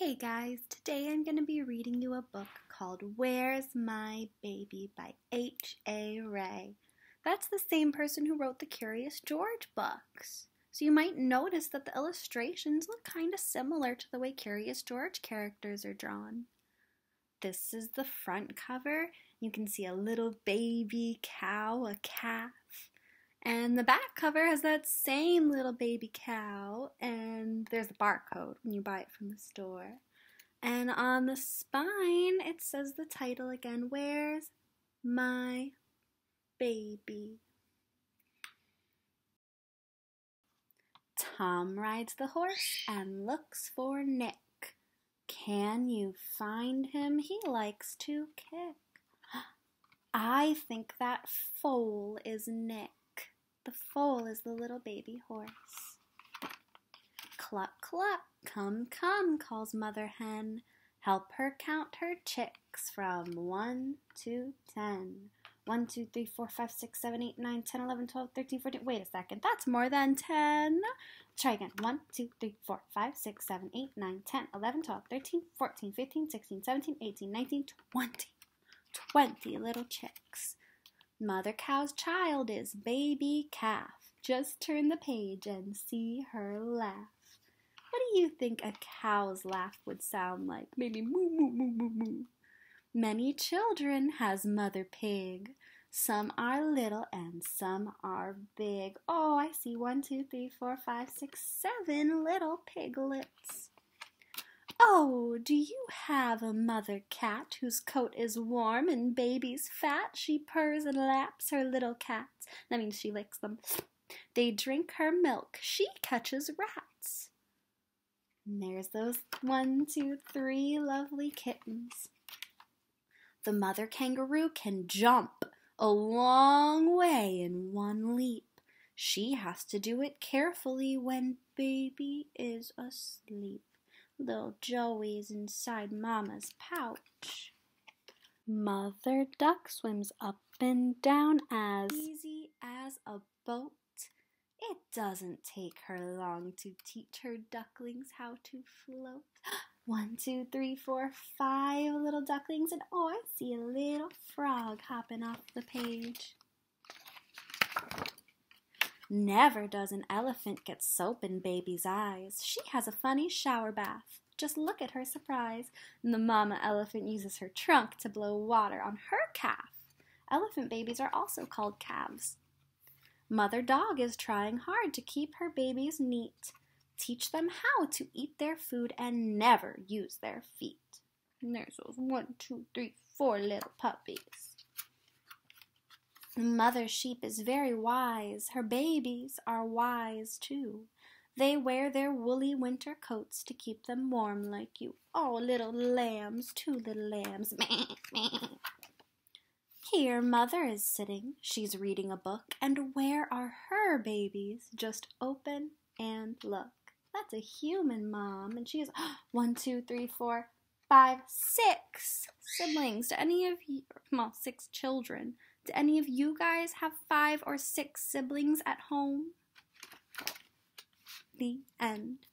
Hey guys, today I'm going to be reading you a book called Where's My Baby by H.A. Rey. That's the same person who wrote the Curious George books. So you might notice that the illustrations look kind of similar to the way Curious George characters are drawn. This is the front cover. You can see a little baby cow, a calf, and the back cover has that same little baby cow, and there's a barcode when you buy it from the store. And on the spine, it says the title again Where's My Baby? Tom rides the horse and looks for Nick. Can you find him? He likes to kick. I think that foal is Nick. The foal is the little baby horse. Cluck, cluck, come, come, calls Mother Hen. Help her count her chicks from one to ten. One, two, three, four, five, six, seven, eight, nine, ten, eleven, twelve, thirteen, fourteen. Wait a second, that's more than ten. Try again. One, two, three, four, five, six, seven, eight, nine, ten, eleven, twelve, thirteen, fourteen, fifteen, sixteen, seventeen, eighteen, nineteen, twenty. Twenty little chicks. Mother cow's child is baby calf. Just turn the page and see her laugh. What do you think a cow's laugh would sound like? Maybe moo moo moo moo moo. Many children has Mother Pig. Some are little and some are big. Oh, I see one, two, three, four, five, six, seven little piglets. Oh, do you have a mother cat whose coat is warm and baby's fat? She purrs and laps her little cats. That means she licks them. They drink her milk. She catches rats. And there's those one, two, three lovely kittens. The mother kangaroo can jump a long way in one leap. She has to do it carefully when baby is asleep. Little Joey's inside Mama's pouch. Mother duck swims up and down as easy as a boat. It doesn't take her long to teach her ducklings how to float. One, two, three, four, five little ducklings, and oh, I see a little frog hopping off the page. Never does an elephant get soap in baby's eyes. She has a funny shower bath. Just look at her surprise. The mama elephant uses her trunk to blow water on her calf. Elephant babies are also called calves. Mother dog is trying hard to keep her babies neat. Teach them how to eat their food and never use their feet. And there's those one, two, three, four little puppies. Mother sheep is very wise. Her babies are wise too. They wear their woolly winter coats to keep them warm like you. Oh, little lambs, two little lambs. Here Mother is sitting. She's reading a book. And where are her babies? Just open and look. That's a human mom. And she has one, two, three, four, five, six siblings. Do any of you, well, six children. Do any of you guys have five or six siblings at home? The end.